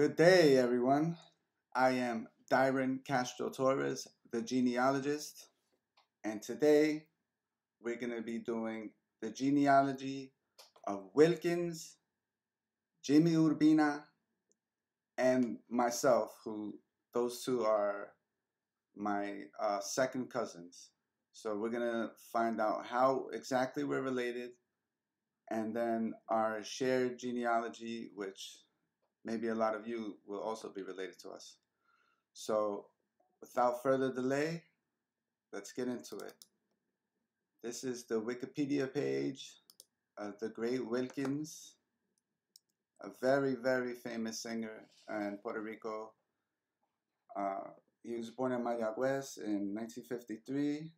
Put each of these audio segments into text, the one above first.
Good day, everyone. I am Dairen Castro Torres, the genealogist, and today we're going to be doing the genealogy of Wilkins, Jimmy Urbina, and myself, who those two are my uh, second cousins. So we're going to find out how exactly we're related, and then our shared genealogy, which maybe a lot of you will also be related to us. So without further delay, let's get into it. This is the Wikipedia page of the great Wilkins, a very, very famous singer in Puerto Rico. Uh, he was born in Mayagüez in 1953.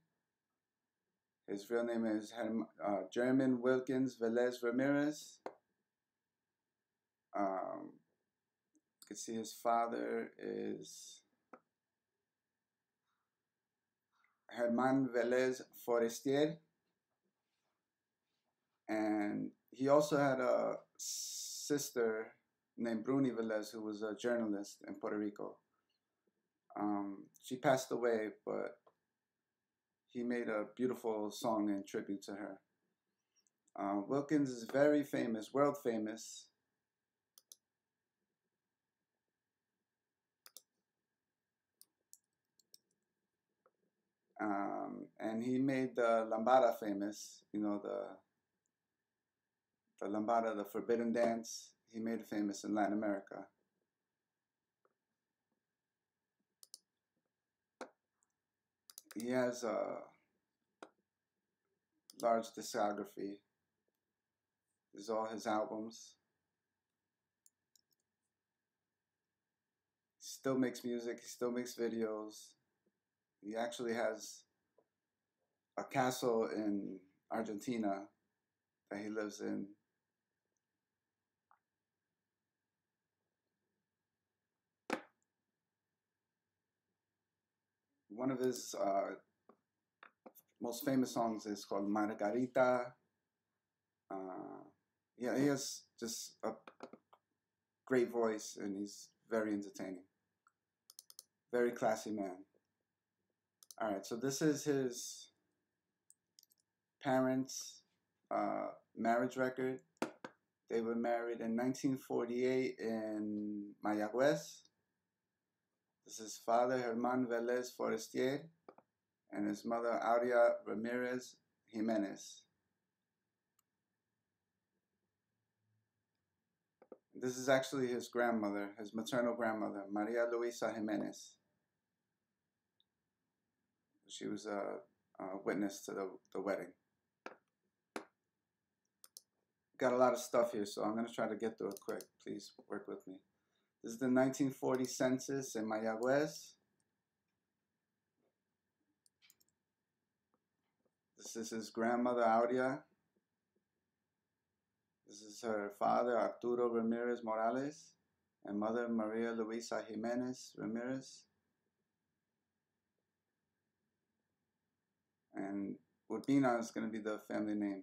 His real name is uh, German Wilkins Velez Ramirez. Um, see his father is Germán Velez Forestier. And he also had a sister named Bruni Velez, who was a journalist in Puerto Rico. Um, she passed away, but he made a beautiful song in tribute to her. Uh, Wilkins is very famous, world famous. Um, and he made the lambada famous, you know, the the lambada, the forbidden dance. He made it famous in Latin America. He has a large discography. These are all his albums. He still makes music, he still makes videos. He actually has a castle in Argentina that he lives in. One of his uh, most famous songs is called Margarita. Uh, yeah, he has just a great voice and he's very entertaining. Very classy man. All right, so this is his parents' uh, marriage record. They were married in 1948 in Mayagüez. This is father Germán Velez Forestier and his mother Aurea Ramirez Jimenez. This is actually his grandmother, his maternal grandmother, Maria Luisa Jimenez. She was a, a witness to the, the wedding. Got a lot of stuff here, so I'm going to try to get through it quick. Please work with me. This is the 1940 census in Mayagüez. This is his grandmother, Aurea. This is her father, Arturo Ramirez Morales, and mother, Maria Luisa Jimenez Ramirez. And Urbina is going to be the family name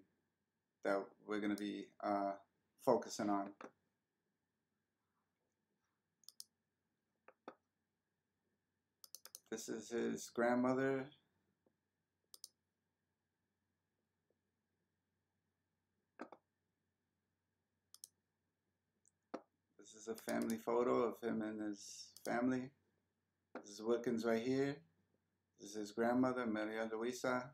that we're going to be uh, focusing on. This is his grandmother. This is a family photo of him and his family. This is Wilkins right here. This is grandmother, Maria Luisa.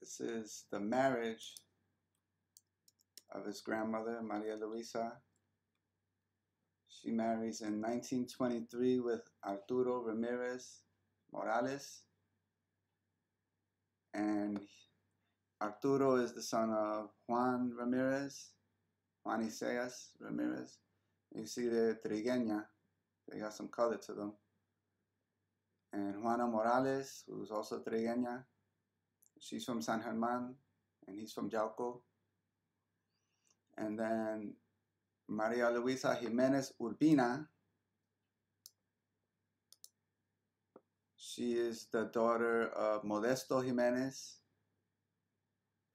This is the marriage of his grandmother, Maria Luisa. She marries in 1923 with Arturo Ramirez Morales. And Arturo is the son of Juan Ramirez Juan Isaias Ramirez. You see the Trigueña, they got some color to them. And Juana Morales, who's also Trigueña. She's from San Germán, and he's from Yauco. And then Maria Luisa Jimenez Urbina. She is the daughter of Modesto Jimenez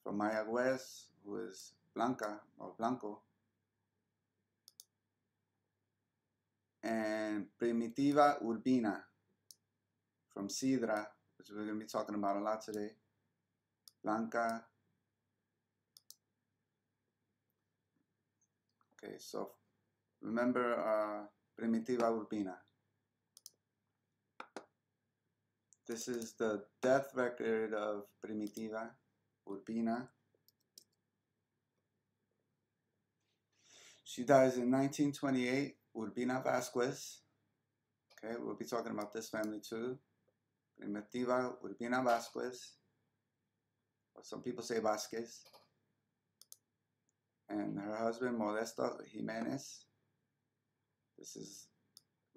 from Mayagüez, who is Blanca or Blanco. And Primitiva Urbina from Cidra, which we're going to be talking about a lot today. Blanca. Okay, so remember uh, Primitiva Urbina. This is the death record of Primitiva Urbina. She dies in 1928, Urbina Vasquez. Okay, we'll be talking about this family too. Primitiva Urbina Vasquez. Or some people say Vasquez. And her husband, Modesto Jimenez. This is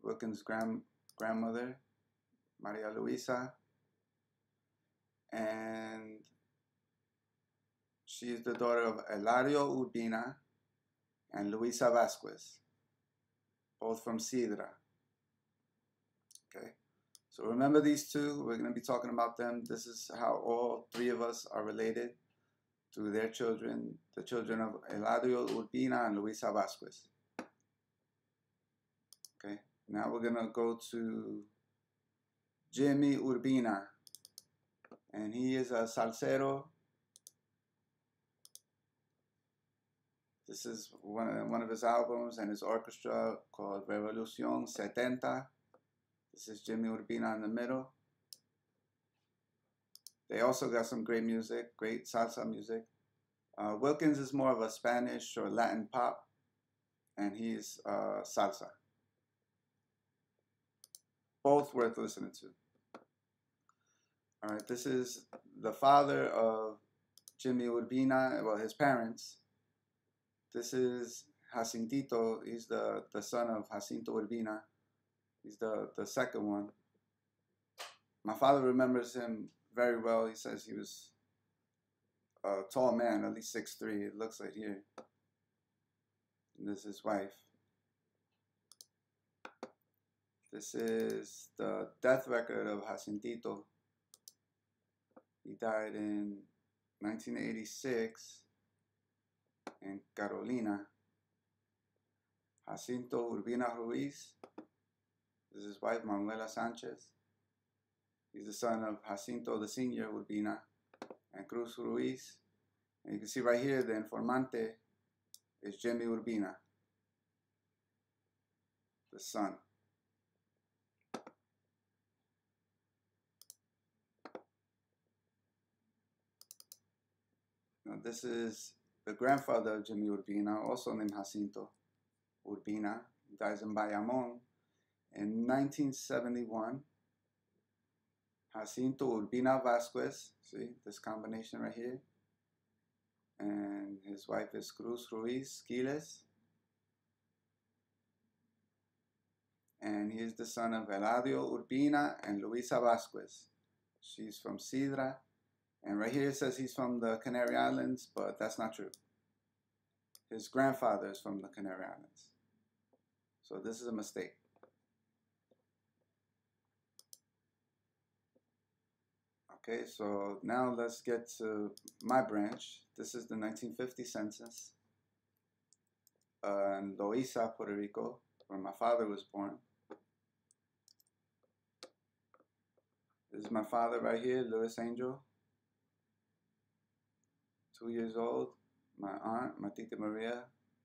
Wilkins' grand, grandmother, Maria Luisa. And she is the daughter of Eladio Urbina and Luisa Vasquez, both from Cidra. Okay, so remember these two. We're going to be talking about them. This is how all three of us are related to their children, the children of Eladio Urbina and Luisa Vasquez. Okay, now we're going to go to Jimmy Urbina, and he is a salsero. This is one of, one of his albums and his orchestra called Revolucion Setenta. This is Jimmy Urbina in the middle. They also got some great music, great salsa music. Uh, Wilkins is more of a Spanish or Latin pop, and he's uh, salsa. Both worth listening to. All right, this is the father of Jimmy Urbina, well, his parents. This is Jacintito. He's the, the son of Jacinto Urbina. He's the, the second one. My father remembers him very well. He says he was a tall man, at least six three. it looks like here. And this is his wife. This is the death record of Jacintito. He died in 1986 in Carolina. Jacinto Urbina Ruiz. This is his wife Manuela Sanchez. He's the son of Jacinto the senior Urbina and Cruz Ruiz. And you can see right here the informante is Jimmy Urbina, the son. Now this is the grandfather of Jimmy Urbina, also named Jacinto Urbina, dies in Bayamon in 1971. Jacinto Urbina Vasquez, see this combination right here. And his wife is Cruz Ruiz Quiles. And he is the son of Eladio Urbina and Luisa Vasquez. She's from Cidra, and right here it says he's from the Canary Islands, but that's not true. His grandfather is from the Canary Islands. So this is a mistake. Okay, so now let's get to my branch. This is the 1950 census uh, in Puerto Rico, where my father was born. This is my father right here, Luis Angel two years old. My aunt, my tita Maria,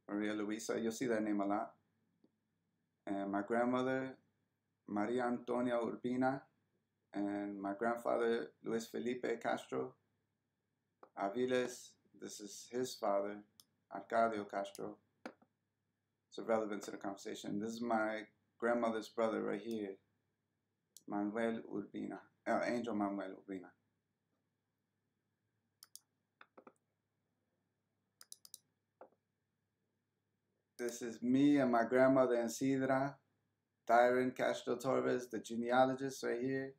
Maria Luisa, you'll see that name a lot. And my grandmother, Maria Antonia Urbina, and my grandfather, Luis Felipe Castro Aviles. This is his father, Arcadio Castro. So relevant to the conversation. This is my grandmother's brother right here, Manuel Urbina, uh, Angel Manuel Urbina. This is me and my grandmother in Cidra, Dairen Castro Torres, the genealogist right here,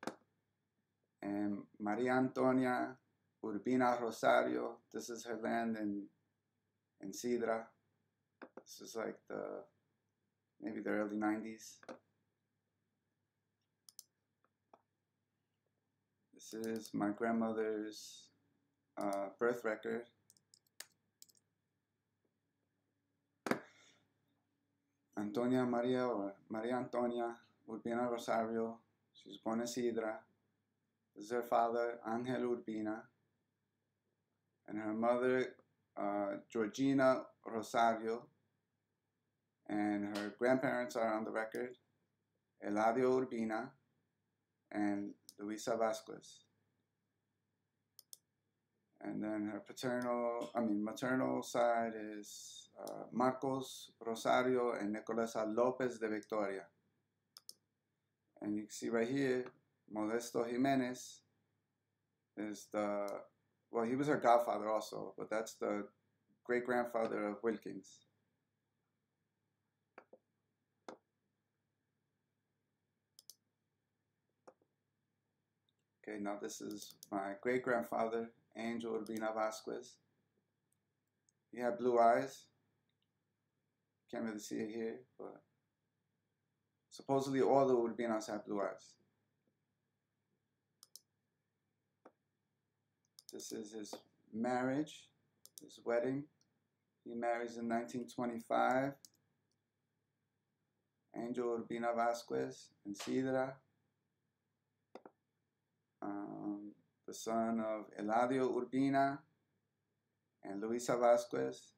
and Maria Antonia Urbina Rosario. This is her land in in Cidra. This is like the maybe the early 90s. This is my grandmother's uh, birth record. Antonia Maria or Maria Antonia Urbina Rosario. She's born in Cidra. This is her father, Angel Urbina. And her mother, uh, Georgina Rosario. And her grandparents are on the record, Eladio Urbina and Luisa Vasquez. And then her paternal, I mean, maternal side is uh, Marcos Rosario and Nicolasa Lopez de Victoria. And you can see right here, Modesto Jimenez is the, well, he was her godfather also, but that's the great grandfather of Wilkins. Okay, now this is my great grandfather, Angel Urbina Vasquez. He had blue eyes. Can't really see it here, but supposedly all the Urbinas have blue eyes. This is his marriage, his wedding. He marries in 1925. Angel Urbina Vasquez and Cidra. Um, the son of Eladio Urbina and Luisa Vasquez.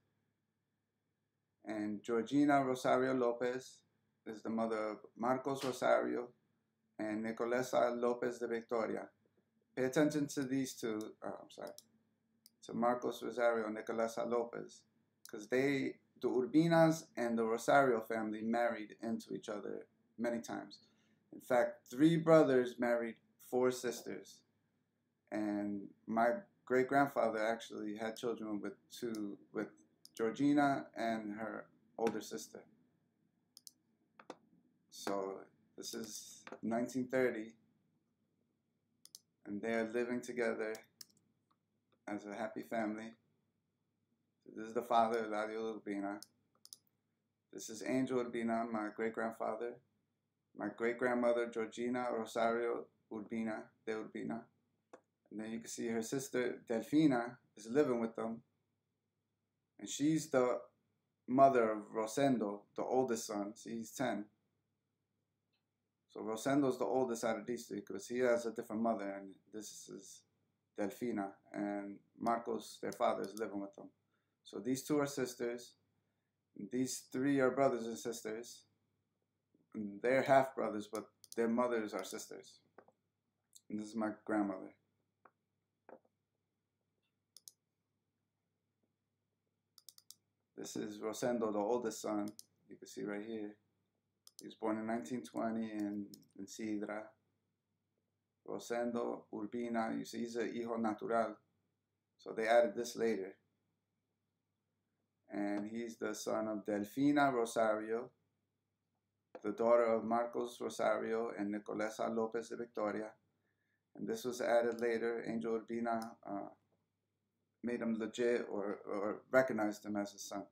And Georgina Rosario Lopez is the mother of Marcos Rosario and Nicolasa Lopez de Victoria. Pay attention to these two, oh, I'm sorry, to Marcos Rosario and Nicolasa Lopez, because they, the Urbinas and the Rosario family married into each other many times. In fact, three brothers married four sisters. And my great grandfather actually had children with two, with Georgina and her older sister. So this is 1930, and they're living together as a happy family. This is the father, Eladio Urbina. This is Angel Urbina, my great grandfather. My great grandmother, Georgina Rosario Urbina, de Urbina. And then you can see her sister, Delfina, is living with them. And she's the mother of Rosendo, the oldest son. See, he's 10. So Rosendo's the oldest out of these three because he has a different mother, and this is Delfina. And Marcos, their father, is living with them. So these two are sisters. These three are brothers and sisters. And they're half brothers, but their mothers are sisters. And this is my grandmother. This is Rosendo, the oldest son. You can see right here. He was born in 1920 in, in Cidra. Rosendo Urbina, you see, he's a hijo natural. So they added this later. And he's the son of Delfina Rosario, the daughter of Marcos Rosario and Nicolasa Lopez de Victoria. And this was added later. Angel Urbina uh, made him legit or, or recognized him as his son.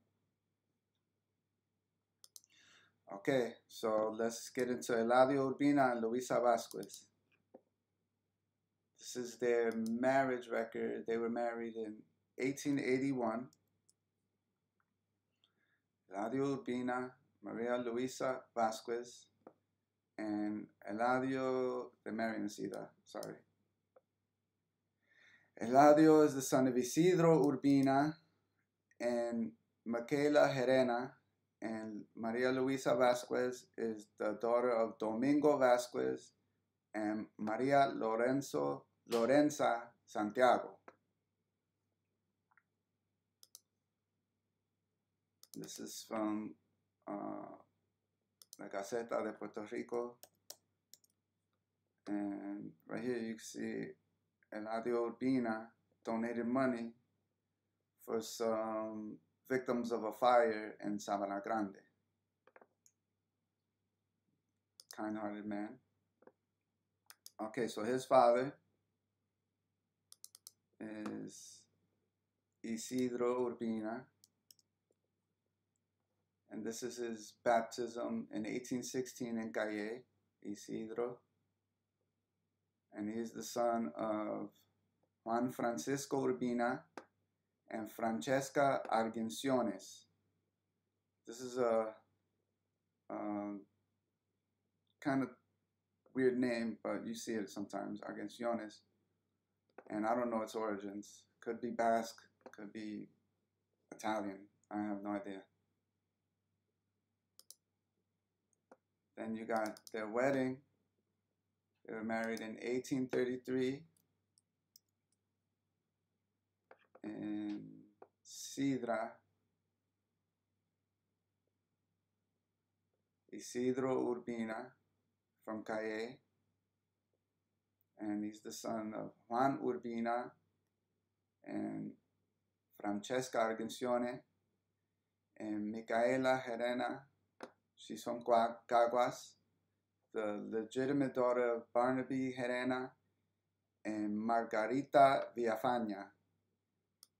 Okay, so let's get into Eladio Urbina and Luisa Vasquez. This is their marriage record. They were married in 1881. Eladio Urbina, Maria Luisa Vasquez, and Eladio, de married Sida, sorry. Eladio is the son of Isidro Urbina and Michaela Gerena, and Maria Luisa Vasquez is the daughter of Domingo Vasquez and Maria Lorenzo Lorenza Santiago. This is from uh, La Gaceta de Puerto Rico. And right here you can see Eladio Urbina donated money for some victims of a fire in Sabana Grande. Kind hearted man. Okay, so his father is Isidro Urbina. And this is his baptism in 1816 in Cayey, Isidro. And he's the son of Juan Francisco Urbina and Francesca Argenciones. This is a um, kind of weird name, but you see it sometimes, Argenciones. And I don't know its origins. Could be Basque, could be Italian. I have no idea. Then you got their wedding. They were married in 1833 in Cidra, Isidro Urbina from Cayey, and he's the son of Juan Urbina and Francesca Argenzione and Micaela Gerena. She's from Caguas, the legitimate daughter of Barnaby Gerena and Margarita Villafaña.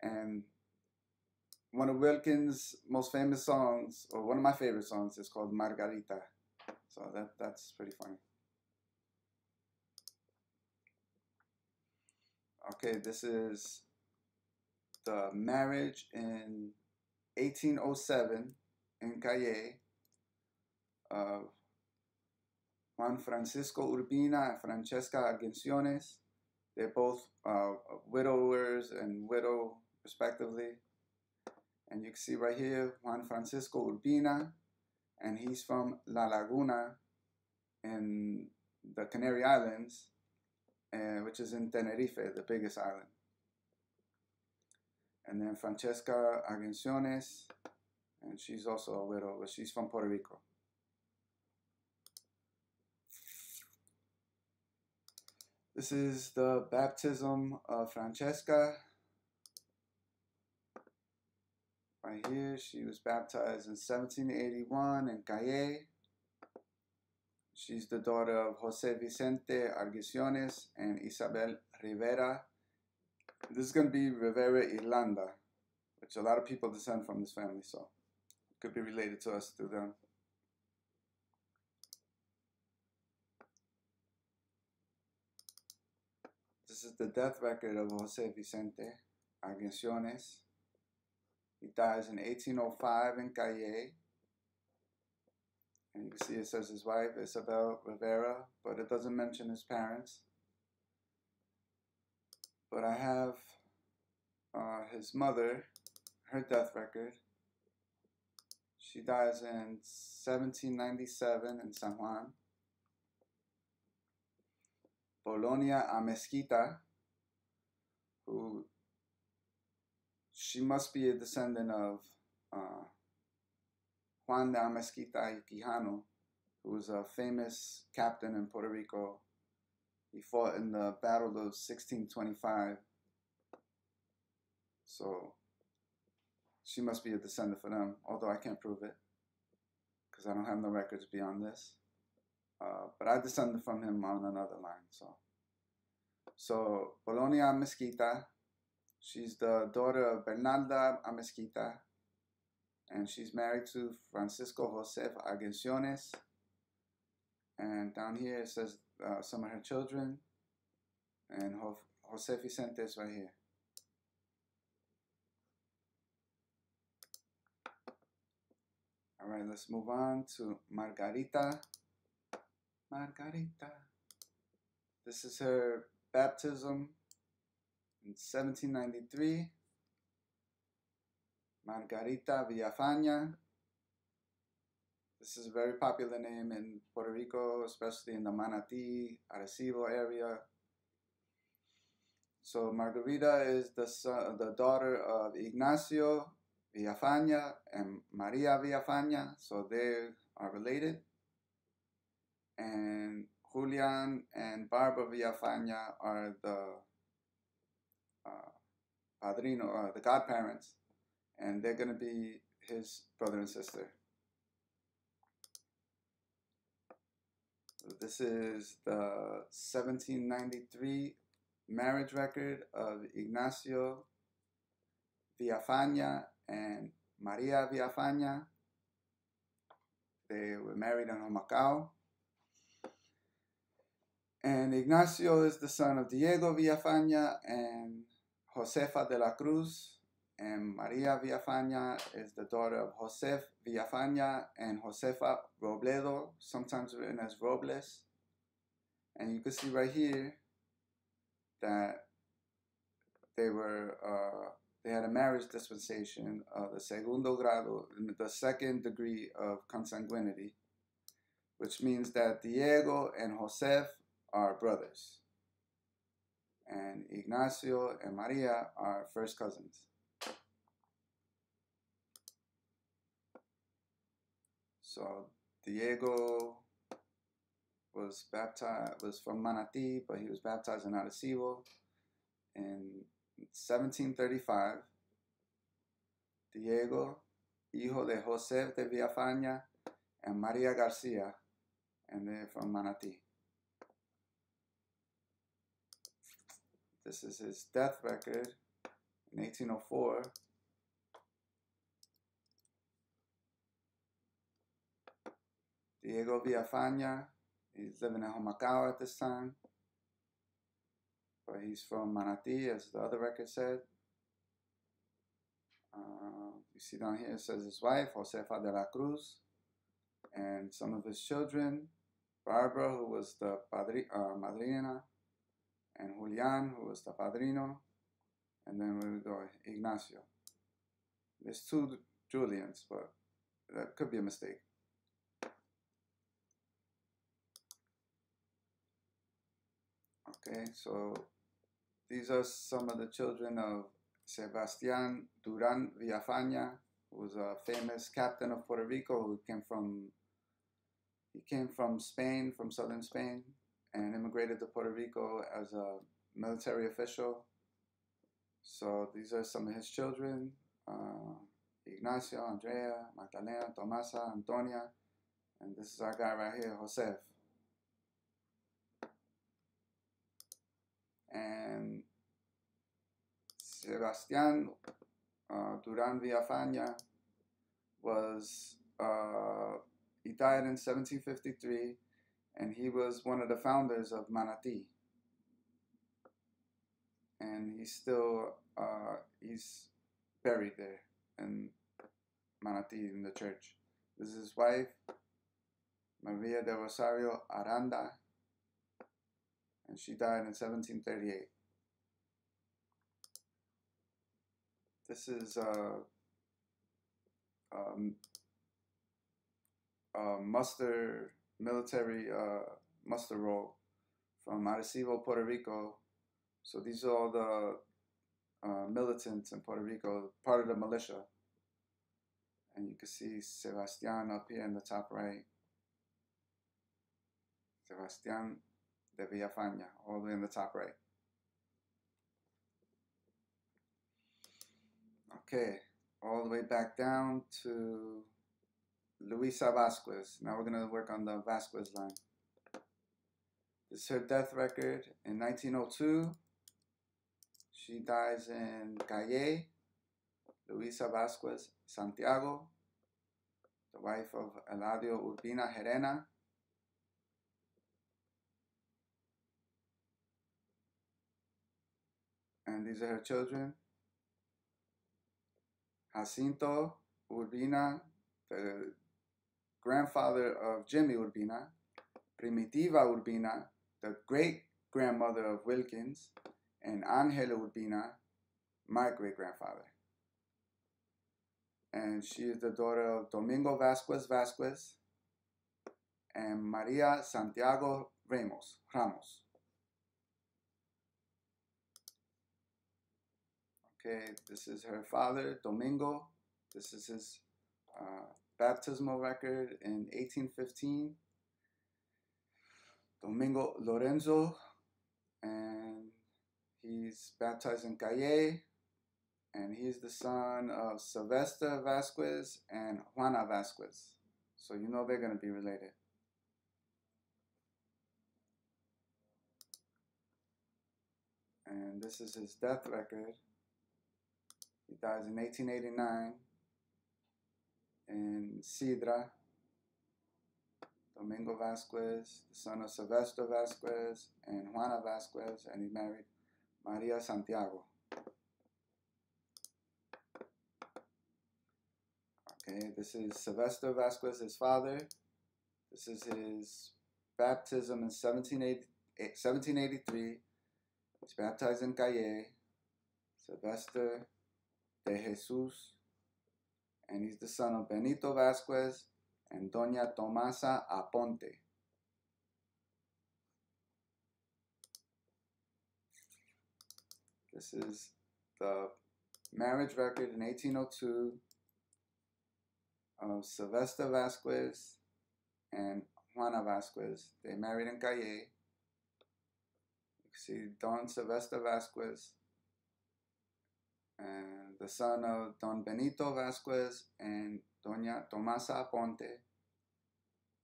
And one of Wilkins' most famous songs, or one of my favorite songs, is called Margarita. So that that's pretty funny. Okay, this is the marriage in 1807 in Cayey of Juan Francisco Urbina and Francesca Argenciones. They're both uh, widowers and widow respectively. And you can see right here Juan Francisco Urbina, and he's from La Laguna in the Canary Islands, uh, which is in Tenerife, the biggest island. And then Francesca Argenciones, and she's also a widow, but she's from Puerto Rico. This is the baptism of Francesca. Right here, she was baptized in 1781 in Cayey. She's the daughter of Jose Vicente Argiciones and Isabel Rivera. This is going to be Rivera Irlanda, which a lot of people descend from this family, so could be related to us through them. This is the death record of Jose Vicente Argenciones. He dies in 1805 in Cayey. And you can see it says his wife, Isabel Rivera, but it doesn't mention his parents. But I have uh, his mother, her death record. She dies in 1797 in San Juan. Polonia Amezquita, who she must be a descendant of uh, Juan de Amezquita y Quijano, who was a famous captain in Puerto Rico. He fought in the Battle of 1625. So she must be a descendant for them, although I can't prove it because I don't have no records beyond this. Uh, but I descended from him on another line. So, so Polonia Amezquita She's the daughter of Bernalda Amezquita, and she's married to Francisco Josef Argenciones. And down here it says uh, some of her children, and Jose Vicente is right here. All right, let's move on to Margarita. Margarita. This is her baptism in 1793, Margarita Villafaña. This is a very popular name in Puerto Rico, especially in the Manatí, Arecibo area. So Margarita is the, son, the daughter of Ignacio Villafaña and Maria Villafaña, so they are related. And Julian and Barbara Villafaña are the uh, padrino, uh, the godparents, and they're going to be his brother and sister. This is the 1793 marriage record of Ignacio Villafaña and Maria Villafaña. They were married in Humacao. And Ignacio is the son of Diego Villafaña and Josefa de la Cruz. And Maria Villafaña is the daughter of Josef Villafaña and Josefa Robledo, sometimes written as Robles. And you can see right here that they were uh, they had a marriage dispensation of the segundo grado, the second degree of consanguinity, which means that Diego and Josef are brothers, and Ignacio and Maria are first cousins. So Diego was baptized was from Manati, but he was baptized in Arecibo in 1735. Diego, hijo de José de Villafaña and Maria Garcia, and they're from Manati. This is his death record in 1804. Diego Villafaña, he's living in Humacao at this time. But he's from Manati, as the other record said. Uh, you see down here it says his wife, Josefa de la Cruz, and some of his children, Barbara, who was the padri, uh, madrina, and Julian, who was the padrino, and then we go Ignacio. There's two Julians, but that could be a mistake. Okay, so these are some of the children of Sebastián Durán Villafaña, who was a famous captain of Puerto Rico who came from he came from Spain, from southern Spain, and immigrated to Puerto Rico as a military official. So these are some of his children: uh, Ignacio, Andrea, Magdalena, Tomasa, Antonia, and this is our guy right here, Josef. and Sebastián uh, Duran Villafaña was, uh, he died in 1753 and he was one of the founders of Manati. And he's still, uh, he's buried there in Manati in the church. This is his wife, Maria de Rosario Aranda, and she died in 1738. This is a, um, a muster military uh, muster roll from Arecibo, Puerto Rico. So these are all the uh, militants in Puerto Rico, part of the militia. And you can see Sebastian up here in the top right. Sebastian de Villafaña, all the way in the top right. Okay, all the way back down to Luisa Vasquez. Now we're going to work on the Vasquez line. This is her death record in 1902. She dies in Cayey, Luisa Vasquez Santiago, the wife of Eladio Urbina Gerena. and these are her children. Jacinto Urbina, the grandfather of Jimmy Urbina, Primitiva Urbina, the great grandmother of Wilkins, and Angela Urbina, my great grandfather. And she is the daughter of Domingo Vasquez Vasquez and Maria Santiago Ramos. Ramos. Okay, this is her father, Domingo. This is his uh, baptismal record in 1815. Domingo Lorenzo, and he's baptized in Cayey, and he's the son of Sylvester Vasquez and Juana Vasquez. So you know they're going to be related. And this is his death record. He dies in 1889 in Cidra, Domingo Vasquez, the son of Sylvester Vasquez and Juana Vasquez, and he married Maria Santiago. Okay, this is Sylvester Vasquez, his father. This is his baptism in 1783. He's baptized in Cayey, Sylvester de Jesus, and he's the son of Benito Vasquez and Doña Tomasa Aponte. This is the marriage record in 1802 of Sylvester Vasquez and Juana Vasquez. They married in Cayey. You see Don Sylvester Vasquez and the son of Don Benito Vasquez and Doña Tomasa Ponte,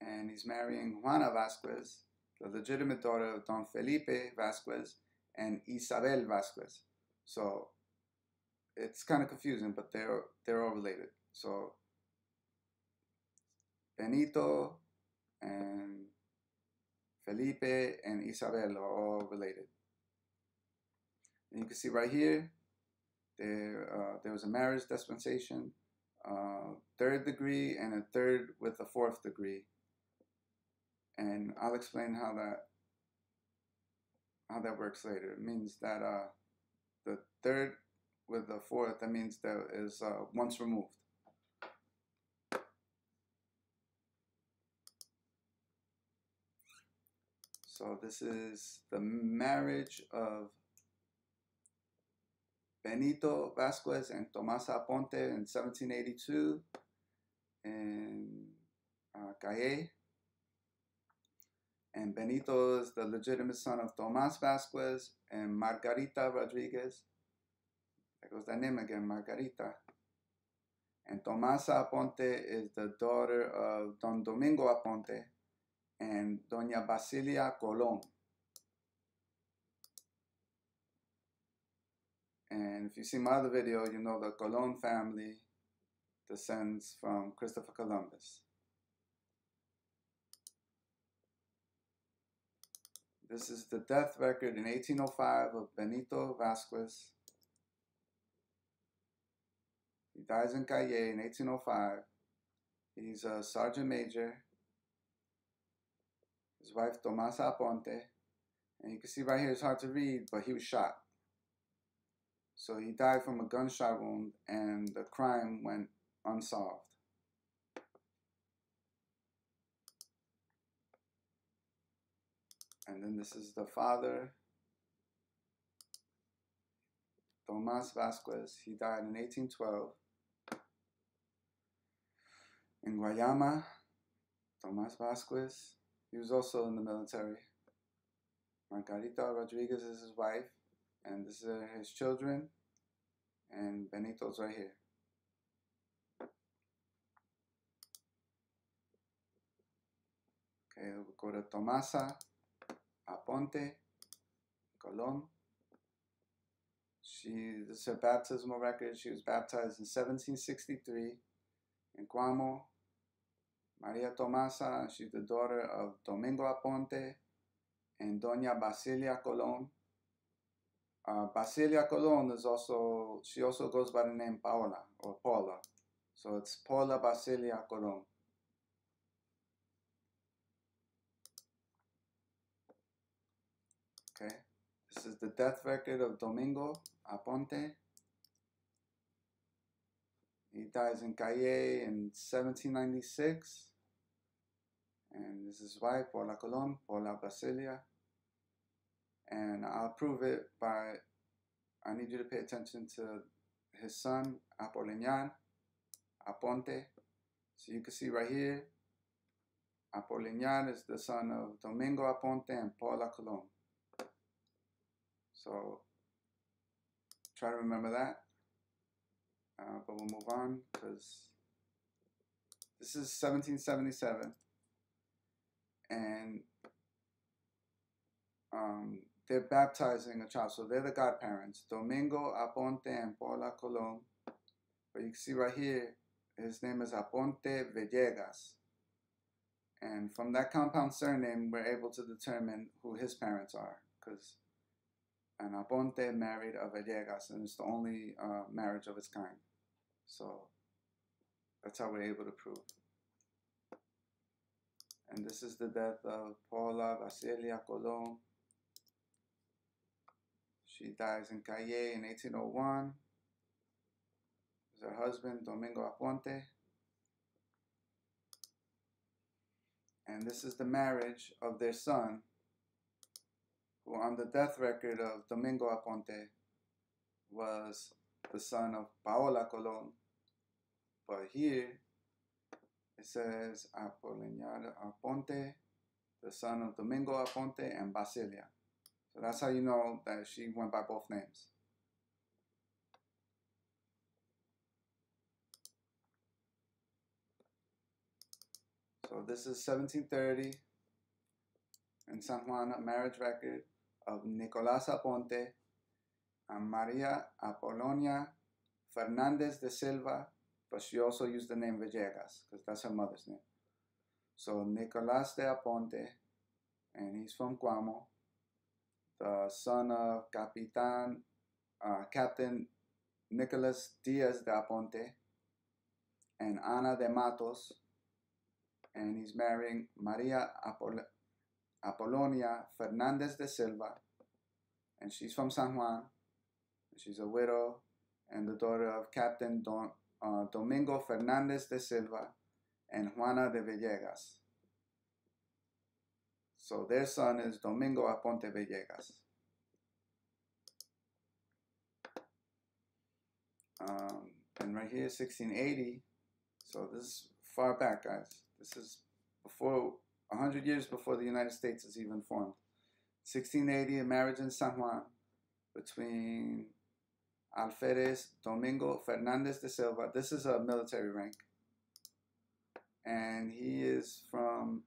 And he's marrying Juana Vasquez, the legitimate daughter of Don Felipe Vasquez and Isabel Vasquez. So it's kind of confusing, but they're they're all related. So Benito and Felipe and Isabel are all related. And you can see right here, there uh, there was a marriage dispensation, uh, third degree, and a third with a fourth degree. And I'll explain how that how that works later. It means that uh, the third with the fourth, that means that is uh, once removed. So this is the marriage of Benito Vasquez and Tomasa Aponte in 1782 in uh, Cayey. And Benito is the legitimate son of Tomas Vasquez and Margarita Rodriguez. There goes that name again, Margarita. And Tomasa Aponte is the daughter of Don Domingo Aponte and Doña Basilia Colon. And if you see my other video, you know the Colon family descends from Christopher Columbus. This is the death record in 1805 of Benito Vasquez. He dies in Cayey in 1805. He's a sergeant major his wife Tomasa Aponte. And you can see right here, it's hard to read, but he was shot. So he died from a gunshot wound, and the crime went unsolved. And then this is the father, Tomas Vasquez. He died in 1812. In Guayama, Tomas Vasquez. He was also in the military. Margarita Rodriguez is his wife, and this is uh, his children, and Benito's right here. Okay, we'll go to Tomasa Aponte Colon. She, this is her baptismal record. She was baptized in 1763 in Coamo, Maria Tomasa, she's the daughter of Domingo Aponte and Doña Basilia Colon. Uh, Basilia Colon is also, she also goes by the name Paola or Paula. So it's Paula Basilia Colon. Okay, this is the death record of Domingo Aponte. He dies in Cayey in 1796. And this is wife, Paula Colon, Paula Basilia. And I'll prove it by, I need you to pay attention to his son, Apolinar Aponte. So you can see right here, Apolinar is the son of Domingo Aponte and Paula Colon. So try to remember that. Uh, but we'll move on because this is 1777 and um, they're baptizing a child. So they're the godparents, Domingo Aponte and Paula Colon. But you can see right here, his name is Aponte Villegas. And from that compound surname, we're able to determine who his parents are, because an Aponte married a Villegas, and it's the only uh, marriage of its kind. So that's how we're able to prove. And this is the death of Paula Basilia Colon. She dies in Cayey in 1801. Her husband, Domingo Aponte. And this is the marriage of their son, who on the death record of Domingo Aponte was the son of Paola Colon. But here it says Apolinar Aponte, the son of Domingo Aponte and Basilia. So that's how you know that she went by both names. So this is 1730 in San Juan, a marriage record of Nicolas Aponte and Maria Apolonia Fernandez de Silva, but she also used the name Villegas because that's her mother's name. So Nicolas de Aponte, and he's from Coamo, the son of Capitan, uh, Captain Nicolas Diaz de Aponte and Ana de Matos, and he's marrying Maria Apol Apolonia Fernandez de Silva, and she's from San Juan. She's a widow and the daughter of Captain Don, uh, Domingo Fernandez de Silva and Juana de Villegas. So their son is Domingo Aponte Villegas. Um, and right here, 1680. So this is far back, guys. This is before 100 years before the United States is even formed. 1680, a marriage in San Juan between Alferez Domingo Fernandez de Silva. This is a military rank. And he is from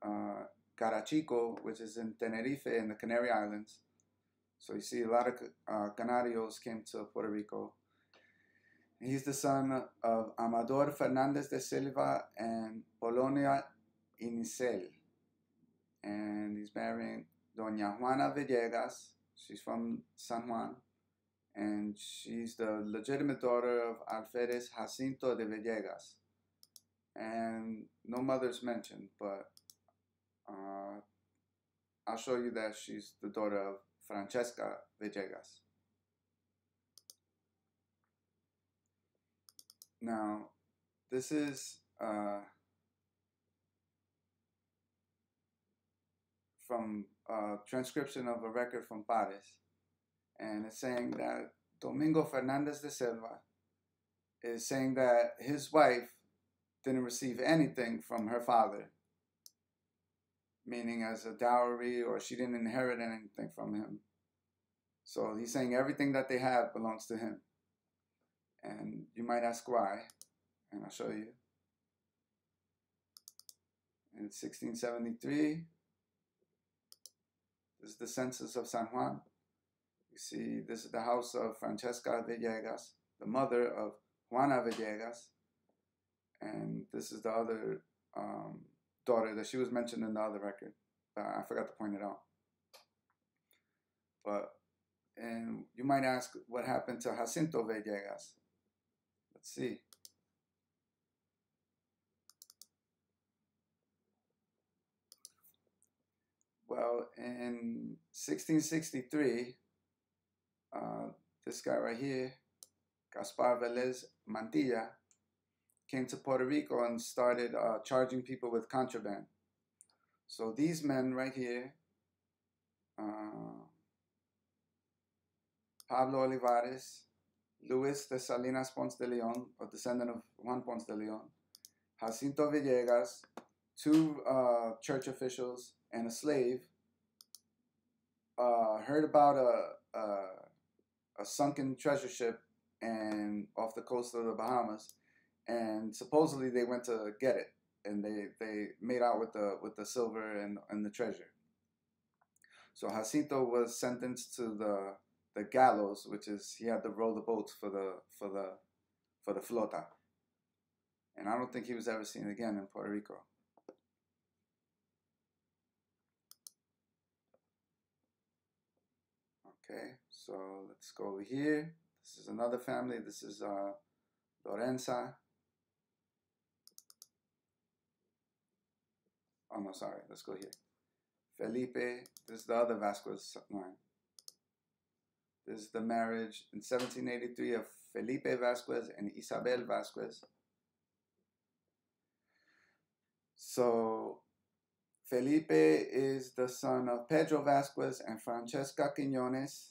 uh, Garachico, which is in Tenerife in the Canary Islands. So you see a lot of uh, Canarios came to Puerto Rico. He's the son of Amador Fernandez de Silva and Polonia Inicel. And he's marrying Doña Juana Villegas. She's from San Juan. And she's the legitimate daughter of Alferez Jacinto de Villegas. And no mother's mentioned, but uh, I'll show you that she's the daughter of Francesca Villegas. Now, this is uh, from a transcription of a record from Paris, and it's saying that Domingo Fernandez de Silva is saying that his wife didn't receive anything from her father, meaning as a dowry or she didn't inherit anything from him. So he's saying everything that they have belongs to him. And you might ask why, and I'll show you. In 1673, this is the census of San Juan. You see, this is the house of Francesca Villegas, the mother of Juana Villegas. And this is the other um, daughter that she was mentioned in the other record. I forgot to point it out. But, and you might ask what happened to Jacinto Villegas. Let's see. Well, in 1663, uh, this guy right here, Gaspar Velez Mantilla, came to Puerto Rico and started uh, charging people with contraband. So these men right here, uh, Pablo Olivares, Luis de Salinas Ponce de Leon, a descendant of Juan Ponce de Leon, Jacinto Villegas, two uh, church officials, and a slave, uh, heard about a, a, a sunken treasure ship and off the coast of the Bahamas, and supposedly they went to get it and they, they made out with the with the silver and, and the treasure. So Jacinto was sentenced to the the gallows, which is he had to row the boats for the for the for the flota. And I don't think he was ever seen again in Puerto Rico. Okay, so let's go over here. This is another family. This is uh, Lorenza. Oh no, sorry. Let's go here. Felipe. This is the other Vasquez line. This is the marriage in 1783 of Felipe Vasquez and Isabel Vasquez. So Felipe is the son of Pedro Vasquez and Francesca Quiñones,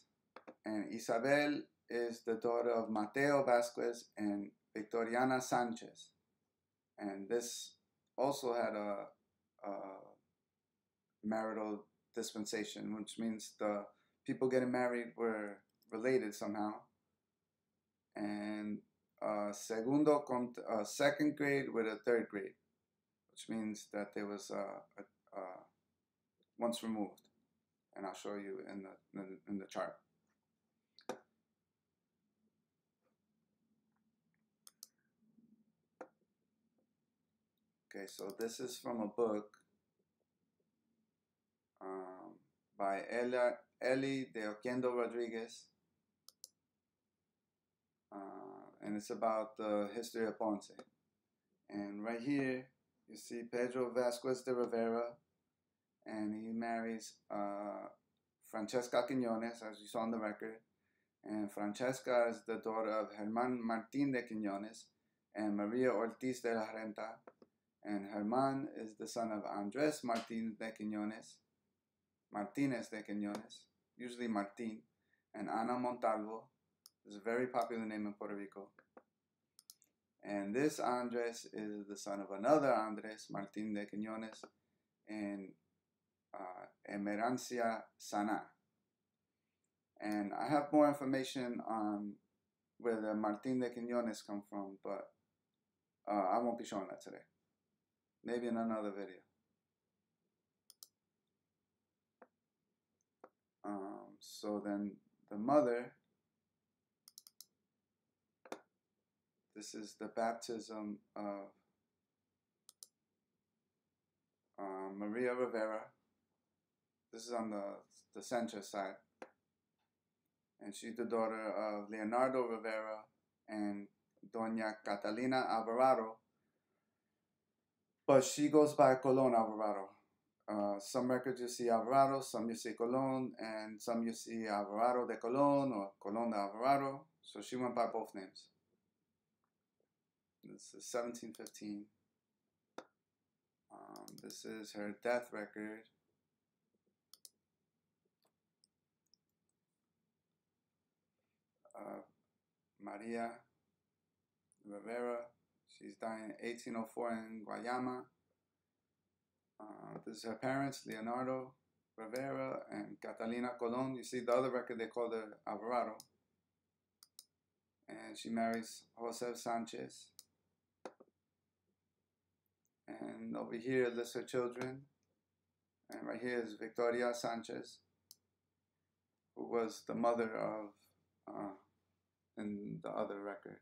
and Isabel is the daughter of Mateo Vasquez and Victoriana Sanchez. And this also had a, a marital dispensation, which means the people getting married were related somehow. And uh, segundo, uh, second grade with a third grade, which means that there was a, a uh, once removed, and I'll show you in the in the chart. Okay, so this is from a book um, by Eli de Oquendo Rodriguez. Uh, and it's about the history of Ponce. And right here, you see Pedro Vasquez de Rivera, and he marries uh, Francesca Quiñones, as you saw on the record. And Francesca is the daughter of Germán Martín de Quiñones and Maria Ortiz de la Renta. And Germán is the son of Andrés Martín de Quiñones, Martínez de Quiñones, usually Martín, and Ana Montalvo. is a very popular name in Puerto Rico. And this Andres is the son of another Andres, Martín de Quiñones, and uh, Emerancia Sana. And I have more information on where the Martín de Quiñones come from, but uh, I won't be showing that today. Maybe in another video. Um, so then the mother This is the baptism of uh, Maria Rivera. This is on the, the center side. And she's the daughter of Leonardo Rivera and Doña Catalina Alvarado. But she goes by Colon Alvarado. Uh, some records you see Alvarado, some you see Colon, and some you see Alvarado de Colon or Colon de Alvarado. So she went by both names. This is 1715. Um, this is her death record. Uh, Maria Rivera. She's dying in 1804 in Guayama. Uh, this is her parents, Leonardo Rivera and Catalina Colon. You see the other record they call her Alvarado. And she marries Jose Sanchez. And over here lists her children. And right here is Victoria Sanchez, who was the mother of uh, in the other record.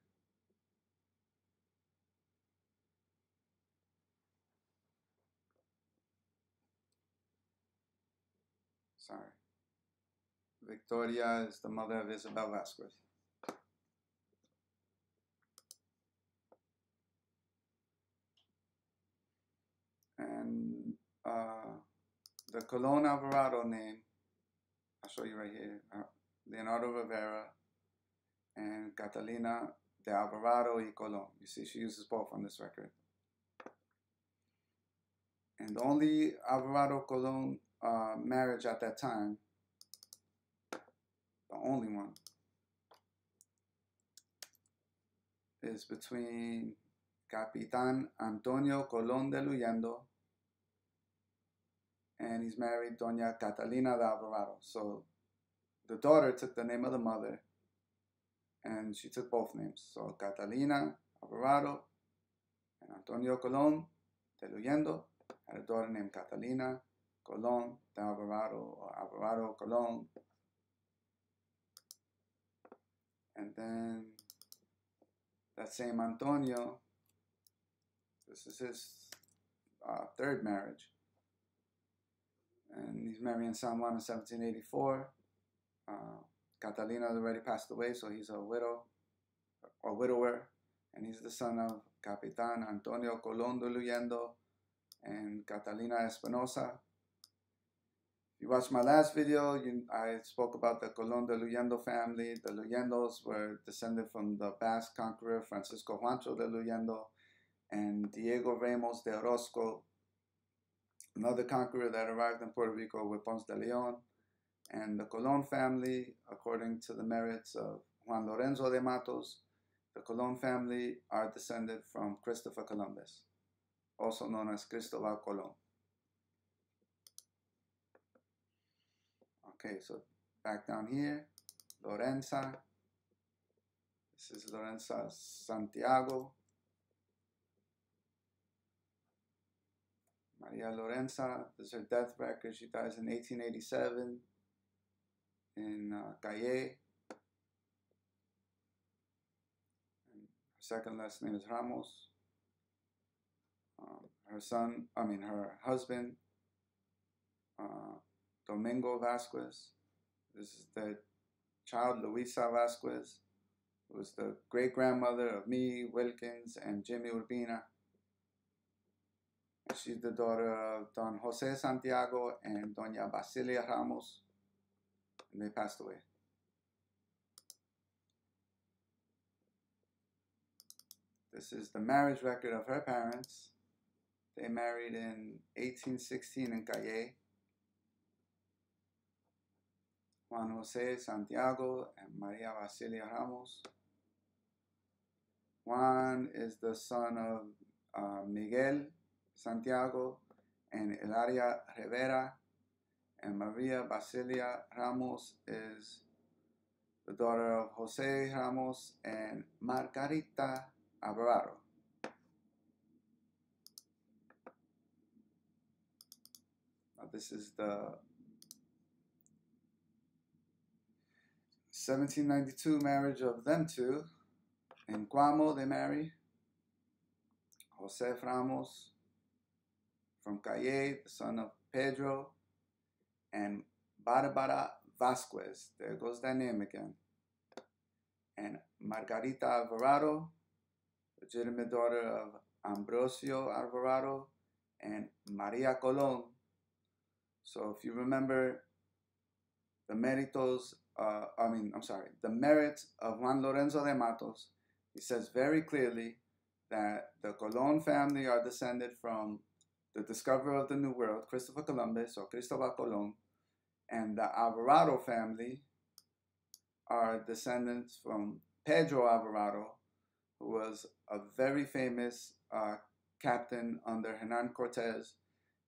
Sorry. Victoria is the mother of Isabel Vasquez. and uh, the Colon Alvarado name, I'll show you right here, uh, Leonardo Rivera and Catalina de Alvarado y Colon. You see, she uses both on this record. And the only Alvarado Colon uh, marriage at that time, the only one, is between Capitan Antonio Colón de Luyendo, and he's married Doña Catalina de Alvarado. So the daughter took the name of the mother, and she took both names. So Catalina Alvarado and Antonio Colón de Luyendo had a daughter named Catalina Colón de Alvarado or Alvarado Colón. And then that same Antonio this is his uh, third marriage. And he's marrying Juan in 1784. Uh, Catalina already passed away, so he's a widow or widower, and he's the son of Capitan Antonio Colón de Luyendo and Catalina Espinosa. If you watched my last video, you, I spoke about the Colón de Luyendo family. The Luyendos were descended from the Basque conqueror Francisco Juancho de Luyendo and Diego Ramos de Orozco, another conqueror that arrived in Puerto Rico with Ponce de Leon. And the Colón family, according to the merits of Juan Lorenzo de Matos, the Colón family are descended from Christopher Columbus, also known as Cristobal Colón. Okay, so back down here, Lorenza. This is Lorenza Santiago. Maria Lorenza, this is her death record. She dies in 1887 in uh, Cayey. And her second last name is Ramos. Um, her son, I mean, her husband, uh, Domingo Vasquez. This is the child, Luisa Vasquez, who was the great grandmother of me, Wilkins, and Jimmy Urbina. She's the daughter of Don Jose Santiago and Doña Basilia Ramos, and they passed away. This is the marriage record of her parents. They married in 1816 in Cayey. Juan Jose Santiago and Maria Basilia Ramos. Juan is the son of uh, Miguel Santiago and Elaria Rivera, and Maria Basilia Ramos is the daughter of Jose Ramos and Margarita Alvarado. Now this is the 1792 marriage of them two. In Coamo, they marry Jose Ramos from Cayey, the son of Pedro, and Barbara Vasquez. There goes that name again. And Margarita Alvarado, legitimate daughter of Ambrosio Alvarado and Maria Colon. So if you remember the méritos, uh, I mean, I'm sorry, the merits of Juan Lorenzo de Matos, he says very clearly that the Colon family are descended from the discoverer of the New World, Christopher Columbus or Cristobal Colon, and the Alvarado family are descendants from Pedro Alvarado, who was a very famous uh, captain under Hernan Cortez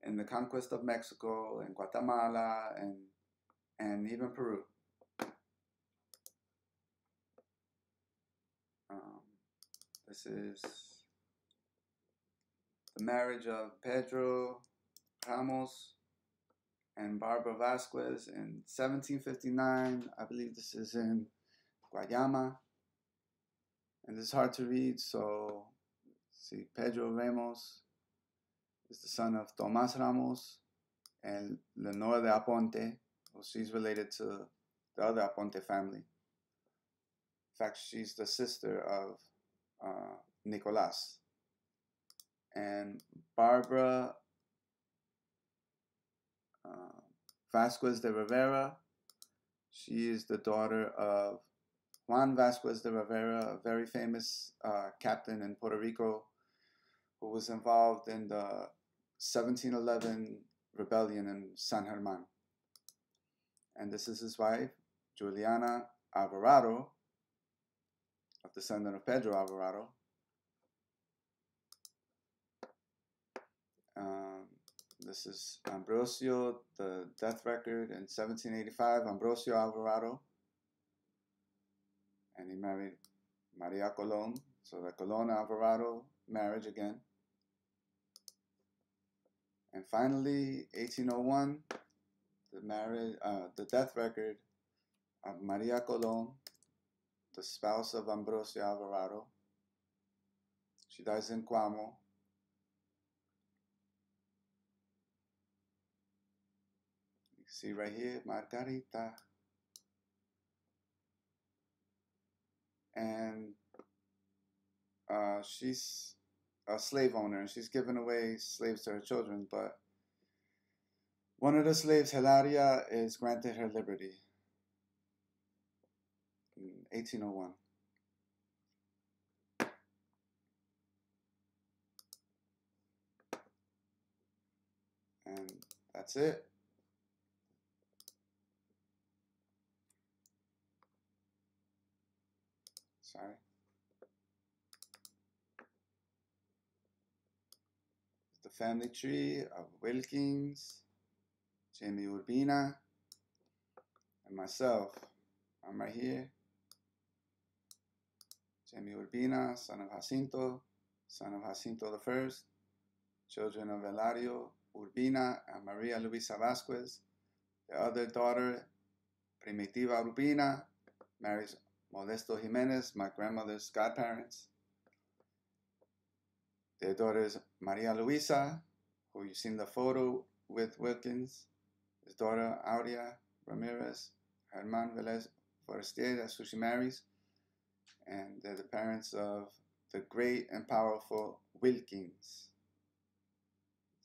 in the conquest of Mexico and Guatemala and and even Peru. Um, this is the marriage of Pedro Ramos and Barbara Vasquez in 1759. I believe this is in Guayama. And is hard to read, so see, Pedro Ramos is the son of Tomas Ramos and Lenora de Aponte. Well, she's related to the other Aponte family. Fact, she's the sister of uh, Nicolas. And Barbara uh, Vasquez de Rivera, she is the daughter of Juan Vasquez de Rivera, a very famous uh, captain in Puerto Rico who was involved in the 1711 rebellion in San German. And this is his wife, Juliana Alvarado, a descendant of Pedro Alvarado. Um, this is Ambrosio, the death record in 1785, Ambrosio Alvarado. And he married Maria Colon, so the Colon Alvarado marriage again. And finally, 1801, the marriage, uh, the death record of Maria Colon, the spouse of Ambrosio Alvarado. She dies in Coamo. You see right here, Margarita. And uh, she's a slave owner and she's giving away slaves to her children, but one of the slaves, Hilaria, is granted her liberty. 1801. And that's it. Sorry. The family tree of Wilkins, Jimmy Urbina, and myself. I'm right here. Jimmy Urbina, son of Jacinto, son of Jacinto the First, children of Eladio Urbina and Maria Luisa Vasquez. The other daughter, Primitiva Urbina, marries Modesto Jimenez, my grandmother's godparents. Their daughter is Maria Luisa, who you've seen the photo with Wilkins. His daughter, Aurea Ramirez, Germán Velez Forestier, that's who she marries. And they're the parents of the great and powerful Wilkins.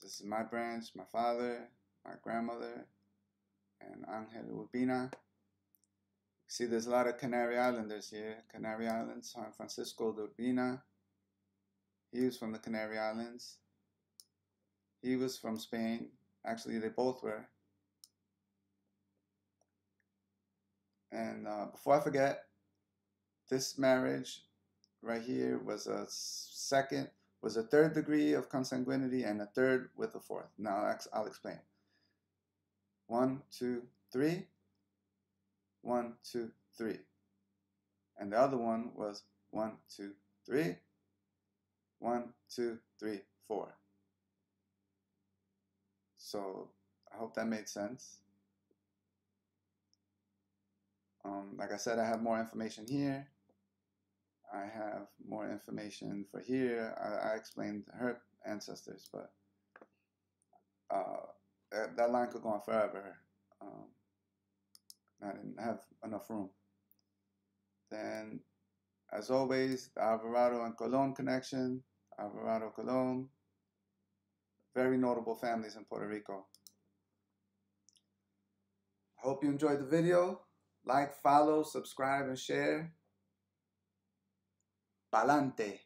This is my branch, my father, my grandmother, and Angel Urbina. See, there's a lot of Canary Islanders here. Canary Islands, San Francisco de Urbina. He was from the Canary Islands. He was from Spain. Actually, they both were. And uh, before I forget, this marriage right here was a second, was a third degree of consanguinity and a third with a fourth. Now I'll explain. One, two, three. One, two, three. And the other one was one, two, three. One, two, three, four. So I hope that made sense. Um, like I said, I have more information here. I have more information for here. I, I explained her ancestors, but uh, that, that, line could go on forever. Um, I didn't have enough room. Then, as always, the Alvarado and Colon connection. Alvarado Colon. Very notable families in Puerto Rico. I hope you enjoyed the video. Like, follow, subscribe, and share. Palante.